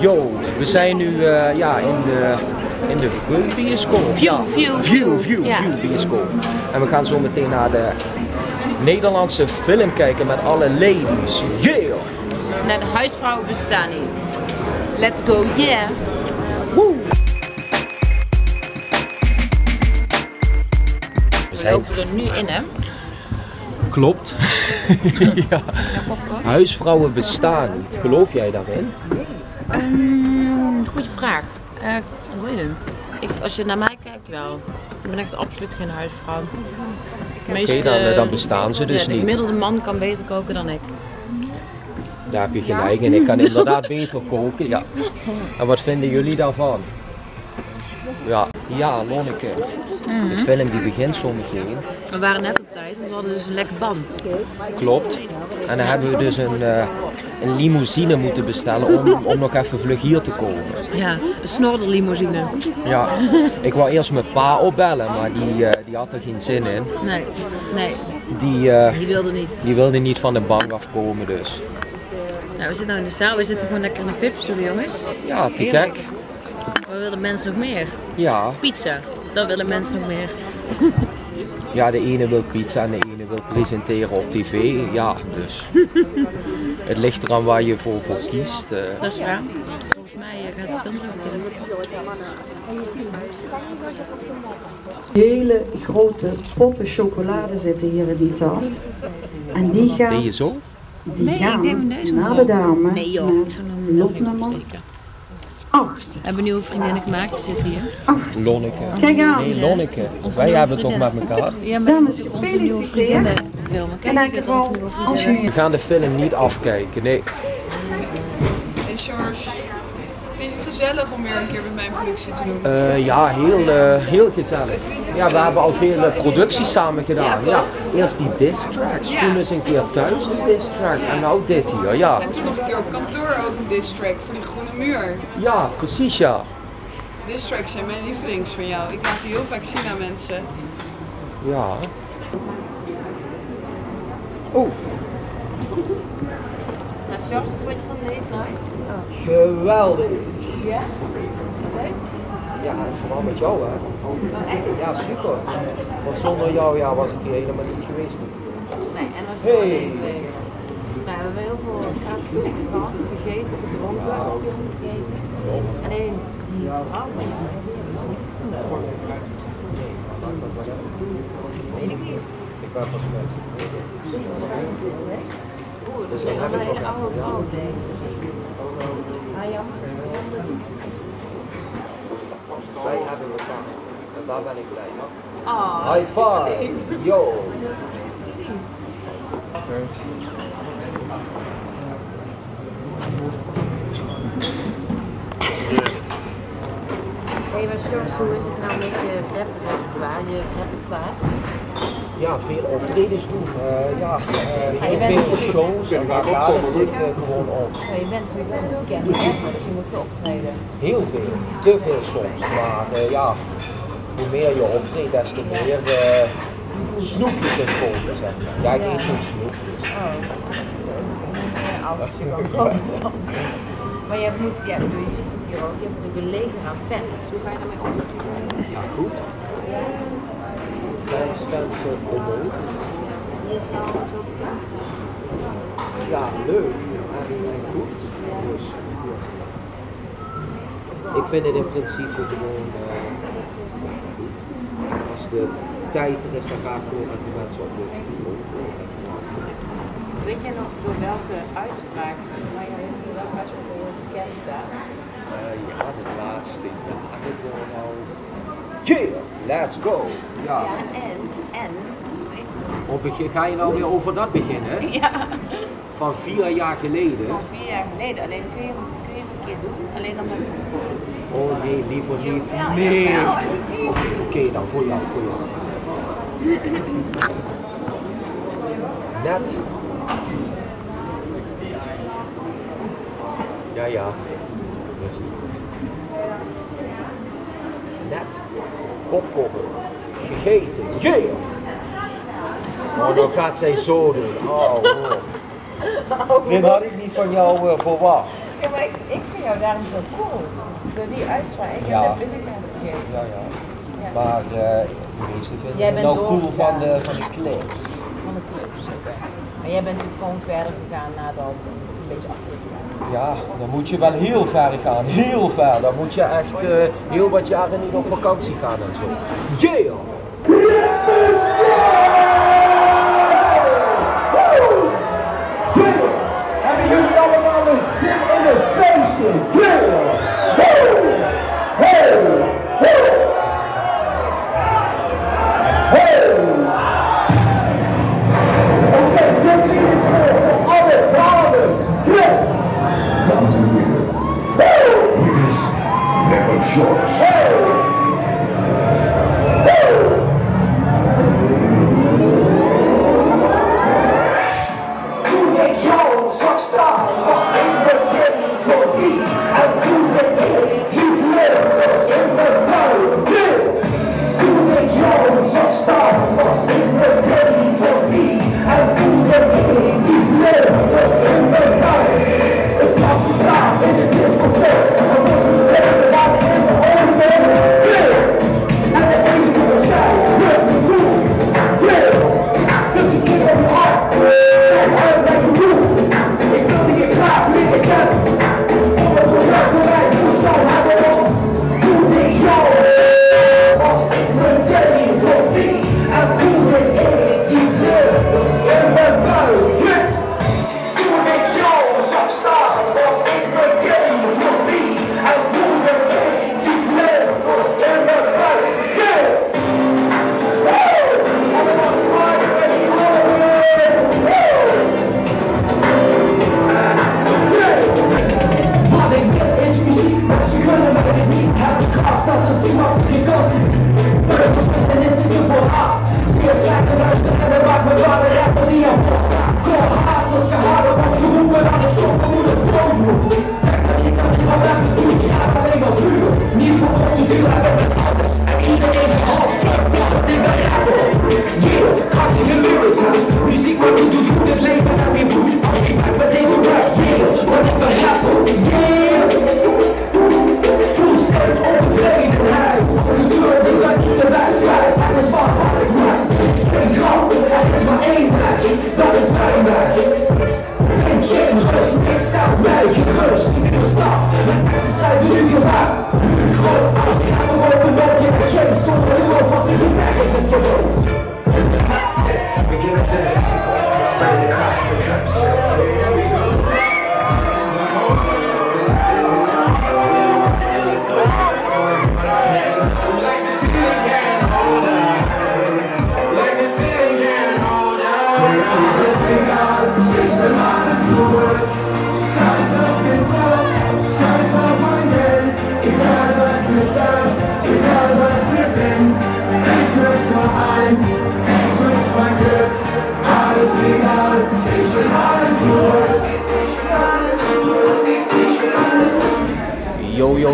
Yo, we zijn nu eh, ja, in de, in de View bioscoop. View. View, View, View. View, Ja. View bioscoop. En we gaan zo meteen naar de Nederlandse film kijken met alle ladies. Yeah! Naar de huisvrouwen bestaan niet. Let's go, yeah. We We zijn, lopen er nu in, hè? klopt. ja. Huisvrouwen bestaan niet. Geloof jij daarin? Ehm, goeie vraag. Eh, hoe heet het? Ik, als je naar mij kijkt, wel. Ik ben echt absoluut geen huisvrouw. Oké, dan, eh, dan bestaan ze dus ja, de niet. gemiddelde man kan beter koken dan ik. Daar heb je gelijk in. Ik kan inderdaad beter koken. Ja. En wat vinden jullie daarvan? Ja, ja Lonneke. De film die begint zo meteen. We waren net op tijd, want we hadden dus een lekker band. Klopt. En dan hebben we dus een, eh, een limousine moeten bestellen om, om nog even vlug hier te komen. Ja, de snorderlimousine. Ja, ik wou eerst mijn pa opbellen, maar die, eh, die had er geen zin in. Nee, nee, Die, eh, die wilde niet. die wilde niet van de bank afkomen dus. Nou, we zitten nou in de zaal, we zitten gewoon lekker in een VIP-stoel, jongens. Ja, te gek. Wat willen mensen nog meer? Ja, Pizza, dat willen mensen nog meer. ja, de ene wil pizza en de ene wil presenteren op tv. Ja, dus het ligt eraan waar je voor, voor kiest. eh. Dat is waar. Volgens mij eh, gaat het zo hele grote potten chocolade zitten hier in die tas. En die gaan, Deed je zo? die Nee, ik gaan neem deze naar de dame Nee joh, ik zou hem wel niet lotnummer opsteken. 8. We hebben nieuwe vriendinnen gemaakt, die zitten hier. Lonneke. Kijk aan. Nee, Lonneke. Onze Wij hebben het toch met elkaar? Ja, maar Dames, onze nieuwe gefeliciteerd. In elk geval, als We gaan de film niet afkijken, nee. Hey George, vind je het gezellig om weer een keer met mijn productie te doen? Eh, ja, heel, eh, heel gezellig. Ja, we hebben al veel eh, producties samen gedaan. Ja, eerst die diss tracks, Ja. toen eens een keer thuis een diss track en nou dit hier, ja. En toen nog een keer op kantoor ook een diss track voor die groene muur. Ja, precies ja. Diss tracks zijn mijn lievelings van jou. Ik laat die heel vaak zien aan mensen. Ja. Oh, Nou, George, wat vond je van deze night? geweldig. Ja? Leuk? Ja, vooral met jou hè. Ja, super. Want zonder jou ja, was ik hier helemaal niet geweest. Nee, en als je hey. We hebben heel veel gratis snacks gehad, gegeten, gedronken, film gekeken. Alleen die vrouw van jou. Weet ik niet. Ik ben pas met. Oeh, dat Dus is dan een oude vrouw, denk ik. Ah, jammer. Wij hebben elkaar. En daar ben ik blij mee. Ah, High five! Yo! Hey, maar hoe is het nou met je repertoire, je repertoire? Ja, veel optredens doen. Eh, ja, je heel bent- veel shows en daar gaat het zit eh, gewoon op. Ja, je bent natuurlijk wel een rapper, dus je moet veel optreden. Heel veel, te veel soms. Maar eh, ja, hoe meer je optreedt, des te meer eh snoepjes kunt kopen. Zeg maar. Ja, ik eet geen snoep. dus. Oh. Ouders, je kan kopen dan. Maar je moet, ja, ik je ziet het hier ook, je hebt natuurlijk een leger aan fans. Hoe ga je daarmee om? Ja, goed. Fans, fans uh, promoten. Ja, leuk en, goed. Dus. Ik vind het in principe gewoon eh, goed. Als de tijd er is, dan ga ik gewoon met die mensen op de. Weet jij nog door welke uitspraak, waar jij door welke uitspraak je bekend staat? Eh, ja, de laatste jaren door nou. Yeah, let's go! Ja, Ja, en, en, op, begin- ga je nou weer over dat beginnen? ja, Van vier jaar geleden? van vier jaar geleden. Alleen kun je, kun je het een keer doen, alleen dan met Oh nee, liever niet. Nee. Oké, dan voor jou, voor jou. Net. Ja, ja. Net. Opkoppen. Gegeten. Yeah! Oh, dat gaat zij zo doen. Oh. oh. Dit had ik niet van jou uh, verwacht. Ik, ik vind jou daarom zo cool. Door die uitspraak. dat ja. ik de. Ja, ja. ja. Maar... Uh, Jij bent nou, cool van de, van de clips. Van de clips, oké. Maar jij bent natuurlijk gewoon verder gegaan nadat een beetje afgegaan. Ja, dan moet je wel heel ver gaan. Heel ver. Dan moet je echt eh, heel wat jaren niet op vakantie gaan en zo. Yeah! Hebben jullie allemaal een zin in de feestje? Só está.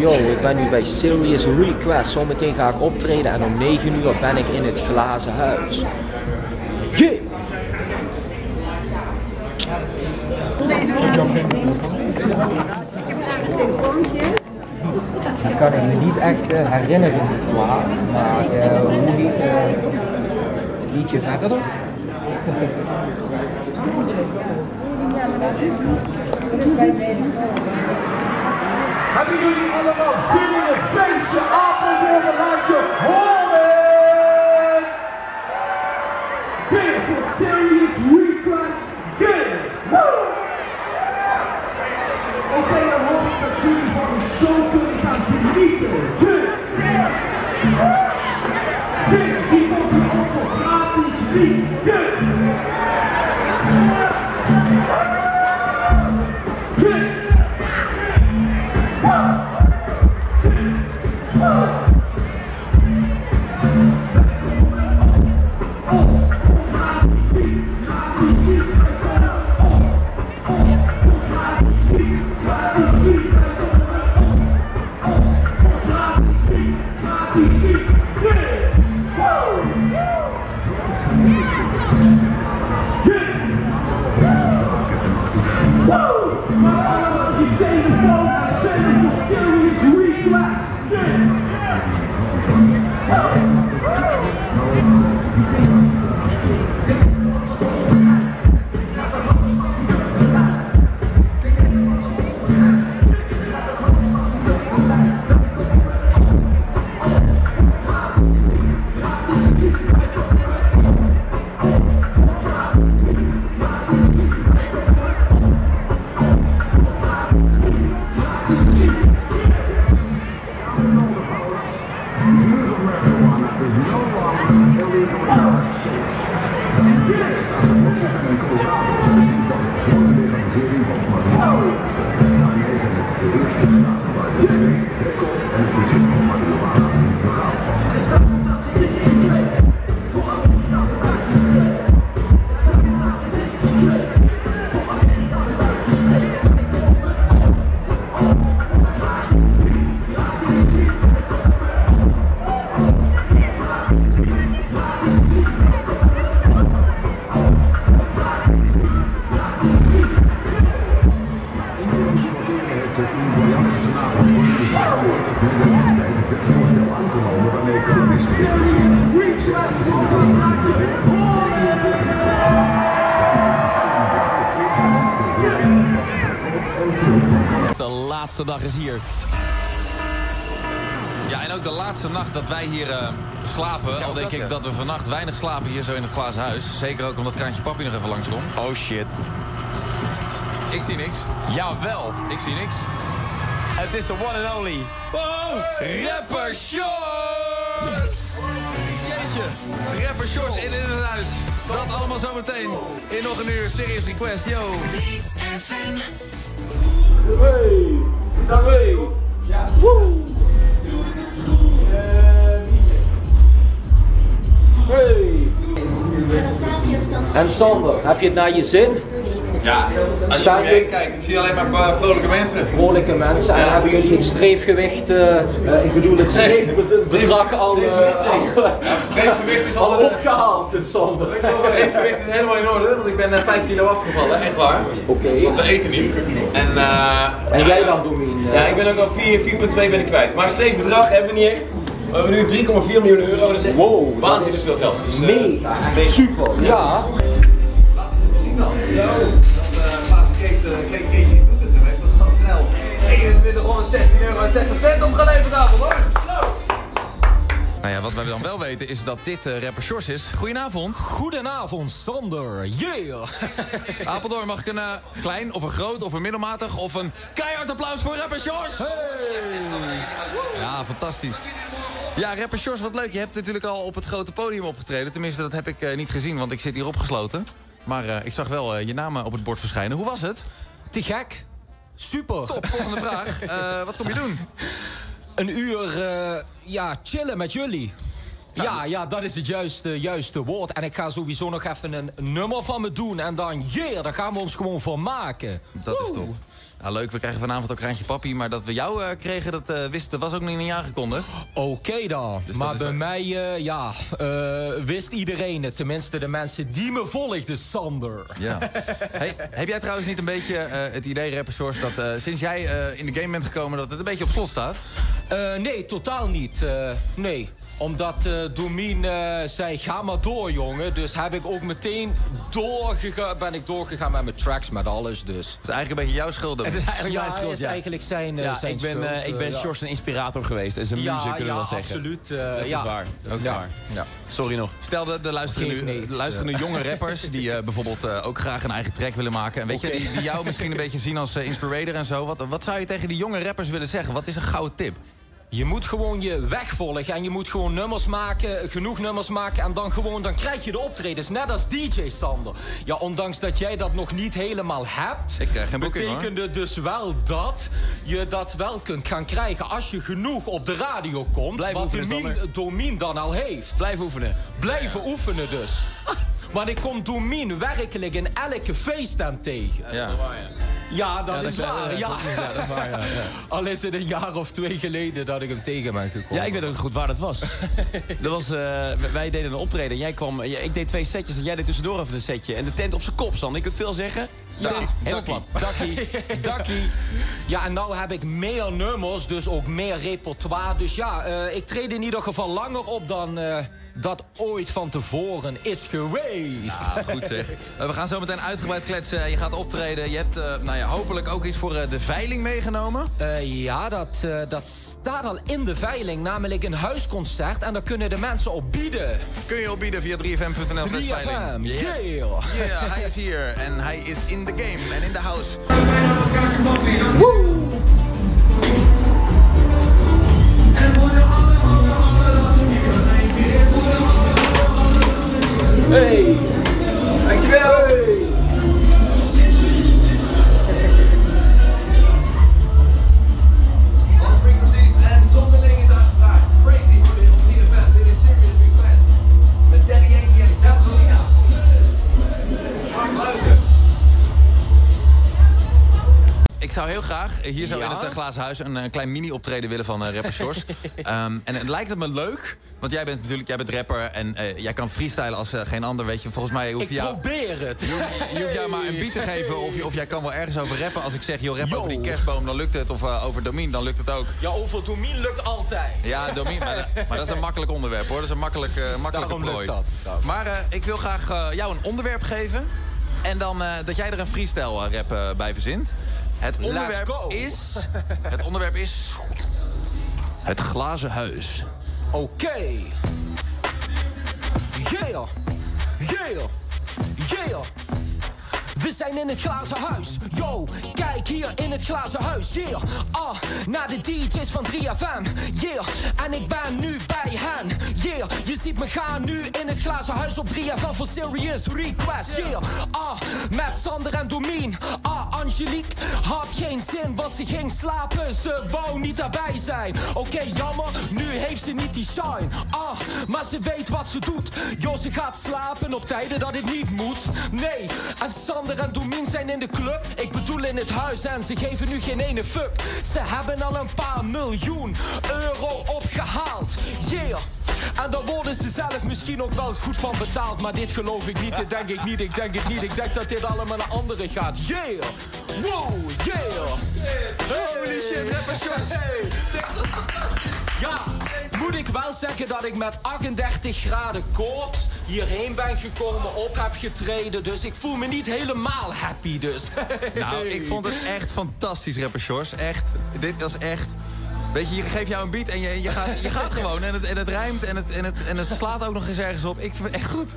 yo, ik ben nu bij Serious Request. Zometeen ga ik optreden en om 9 uur ben ik in het glazen huis. Yeah! Ik heb een telefoontje. Ik kan me niet echt eh, herinneren, die maar uh, hoe heet uh, het liedje verder? Ja, maar dat is niet. Dus Happy Union LMO, sitting in the face, your awful, warm, like is hier. Ja, en ook de laatste nacht dat wij hier eh, slapen. Al denk ik dat we vannacht weinig slapen hier zo in het glazen huis. Zeker ook omdat Kraantje Papi nog even langskomt. Oh shit. Ik zie niks. Jawel. Ik zie niks. Het is de one and only. Wow! Rapper Shores! Jeetje. Rapper Shores in, in het huis. Dat allemaal zometeen. In nog een uur Serious Request. Yo. En Sander, heb je het naar je zin? Ja, als je je- kijkt, ik zie alleen maar een paar vrolijke mensen. Vrolijke mensen. En hebben jullie het streefgewicht, eh, eh, ik bedoel het streefbedrag al, eh, streefgewicht is al al opgehaald, Sander? Streefgewicht is helemaal in orde, want ik ben eh, 5 kilo afgevallen, echt waar. Oké. Want we eten niet. En, En jij dan, Domien? Ja, ik ben ook al 4, 4,2 ben ik kwijt. Maar streefbedrag hebben we niet echt. We hebben nu 3,4 miljoen euro. Dat is echt Wow, waanzinnig veel geld. Dus, Mega, mega. super, ja. Dan. Zo. Dan laat ik uh, Kreet een keertje in het weg. Dat gaat snel. 2116 euro en 60 cent opgeleverd avond hoor. Nou ja, wat wij dan wel weten is dat dit uh, rapper Shores is. Goedenavond. Goedenavond, Sander. Yeah! Apeldoorn, mag ik een uh, klein of een groot of een middelmatig of een keihard applaus voor rapper Shores? Ja, fantastisch. Ja, rapper Shores, wat leuk. Je hebt natuurlijk al op het grote podium opgetreden. Tenminste, dat heb ik uh, niet gezien, want ik zit hier opgesloten. Maar uh, ik zag wel uh, je naam op het bord verschijnen. Hoe was het? Te gek. Super. Top, volgende vraag. Wat kom je doen? Een uur, ja, chillen met jullie. Ja, ja, dat is het juiste, juiste woord. En ik ga sowieso nog even een nummer van me doen. En dan, yeah, daar gaan we ons gewoon voor maken. Dat is top. Nou, leuk, we krijgen vanavond ook Kraantje Papi. Maar dat we jou uh, kregen, dat uh, wisten, was ook nog niet aangekondigd. Oké okay dan. Dus maar bij wel... mij, uh, ja, wist iedereen het. Tenminste, de mensen die me volgden, Sander. Ja. hey, heb jij trouwens niet een beetje het idee, Rapper Source, dat sinds jij in de game bent gekomen, dat het een beetje op slot staat? nee, totaal niet. nee omdat uh, Domien uh, zei, ga maar door, jongen. Dus heb ik ook meteen doorgegaan, ben ik doorgegaan met mijn tracks, met alles. Dus. Het is eigenlijk een beetje jouw schuld. Het is eigenlijk ja, mijn schuld, is ja. eigenlijk zijn, uh, ja, zijn ik ben, schuld. ik ben ja. Shores een inspirator geweest. En zijn muziek kunnen we wel zeggen. Absoluut, dat is waar. Dat is waar. Sorry nog. Stel de, de de luisterende jonge rappers... die bijvoorbeeld ook graag een eigen track willen maken. En weet okay. je, die, die, jou misschien een beetje zien als inspirator en zo. Wat, wat zou je tegen die jonge rappers willen zeggen? Wat is een gouden tip? Je moet gewoon je weg volgen en je moet gewoon nummers maken, genoeg nummers maken en dan gewoon, dan krijg je de optredens, net als DJ Sander. Ja, ondanks dat jij dat nog niet helemaal hebt, Ik krijg geen boeking, betekende hoor. dus wel dat je dat wel kunt gaan krijgen als je genoeg op de radio komt, Blijf wat oefenen, Domien, dan al heeft. Blijf oefenen. Blijven ja. oefenen dus. Want ik kom Domien werkelijk in elke feeststem tegen. Ja, dat is waar, ja. Ja, dat, ja, is, waar. Ja, ja. Dat is, ja, dat is waar. Ja, ja. Al is het een jaar of twee geleden dat ik hem tegen ben gekomen. Ja, ik weet ook goed waar dat was. dat was uh, wij deden een optreden. Jij kwam, ik deed twee setjes en jij deed tussendoor even een setje. En de tent op zijn kop stond. Ik kunt veel zeggen. Ja, heel plat. Dakkie. Dakkie. Ja, en nou heb ik meer nummers, dus ook meer repertoire. Dus ja, uh, ik treed in ieder geval langer op dan... Uh, dat ooit van tevoren is geweest. Ja, goed zeg. Uh, we gaan zo meteen uitgebreid kletsen. Je gaat optreden. Je hebt uh, nou ja, hopelijk ook iets voor uh, de veiling meegenomen. ja, dat, dat staat al in de veiling. Namelijk een huisconcert. En daar kunnen de mensen op bieden. Kun je op bieden via 3fm.nl 3FM, yes. yeah. Yeah, hij is hier. En hij is in the game en in the house. Woe! Hey. Dankjewel. Zou heel graag hier zo in het eh, glazen huis een, eh, klein mini-optreden willen van eh rapper Sjors. Ehm, en het lijkt het me leuk, want jij bent natuurlijk jij bent rapper en eh, jij kan freestylen als eh, geen ander. Weet je, volgens mij hoef Ik je jou, probeer het. je hoeft jou maar een beat te geven of, je- of jij kan wel ergens over rappen. Als ik zeg, joh, rap Yo. over die kerstboom, dan lukt het. Of eh, over Domien, dan lukt het ook. Ja, over Domien lukt altijd. Ja, Domien, maar, dat- maar dat is een makkelijk onderwerp hoor. Dat is een makkelijk, eh, makkelijke plooi. lukt dat. Ja. Maar eh, ik wil graag eh, jou een onderwerp geven. En dan eh, dat jij er een freestyle eh, rap eh, bij verzint. Het onderwerp is... Het onderwerp is... Het glazen huis. Oké. Yeah. Yeah. Yeah. We zijn in het glazen huis. Yo, kijk hier in het glazen huis. Yeah. Ah, naar de DJ's van 3FM. Yeah. En ik ben nu bij hen. Yeah. Je ziet me gaan nu in het glazen huis op 3FM voor Serious Request. Yeah. Ah, met Sander en Domien. Ah, Angelique had geen zin, want ze ging slapen. Ze wou niet daarbij zijn. Oké, jammer, nu heeft ze niet die shine. Ah, maar ze weet wat ze doet. Yo, ze gaat slapen op tijden dat het niet moet. Nee, en Sander en Domien zijn in de club. Ik bedoel in het huis en ze geven nu geen ene fuck. Ze hebben al een paar miljoen euro opgehaald. Yeah. En daar worden ze zelf misschien ook wel goed van betaald. Maar dit geloof ik niet, dit denk ik niet, ik denk het niet. Ik denk dat dit allemaal naar anderen gaat. Yeah! Wow, yeah! Holy shit, rapper. Hey. Ja, moet ik wel zeggen dat ik met 38 graden koorts hierheen ben gekomen, op heb getreden. Dus ik voel me niet helemaal happy dus. Nou, ik vond het echt fantastisch, rapper. Echt, dit was echt... Weet je, je geeft jou een beat en je, je, gaat, je gaat gewoon. En het, en het rijmt en het, en, het, en het slaat ook nog eens ergens op. Ik vind het echt goed.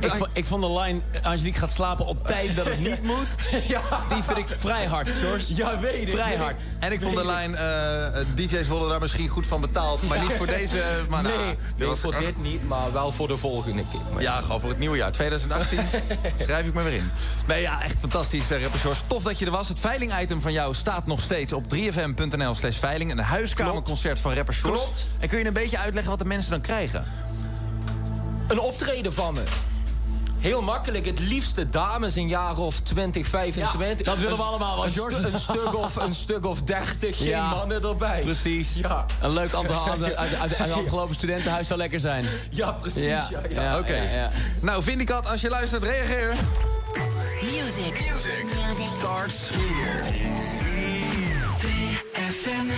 Ik, vo- ik vond de line Angelique gaat slapen op tijd dat het niet moet. ja. Die vind ik vrij hard, Sjors. Ja, weet ik. Vrij hard. En ik vond de lijn, eh, DJ's worden daar misschien goed van betaald. Maar niet voor deze. Maar nou, nee, dit nee, was voor dit niet, maar wel voor de volgende keer. Maar Ja, gewoon voor het nieuwe jaar, 2018. Schrijf ik me weer in. Nee, ja, echt fantastisch, uh, rapper Sjors. Tof dat je er was. Het veiling-item van jou staat nog steeds op 3fm.nl slash veiling. Een huiskamerconcert van rapper Sjors. Klopt. En kun je een beetje uitleggen wat de mensen dan krijgen? Een optreden van me. Heel makkelijk, het liefste dames in jaren of 20, 25. dat willen we allemaal wel, een, George. een, stuk of, een stuk of 30, geen Ja. mannen erbij. Precies. Ja. Een leuk aantal uit, uit, uit, uit hand gelopen studentenhuis zou lekker zijn. Ja, precies. Ja. Ja, ja, Oké. ja, ja. Nou, Vindicat, als je luistert, reageer. Music. Music. Starts FM.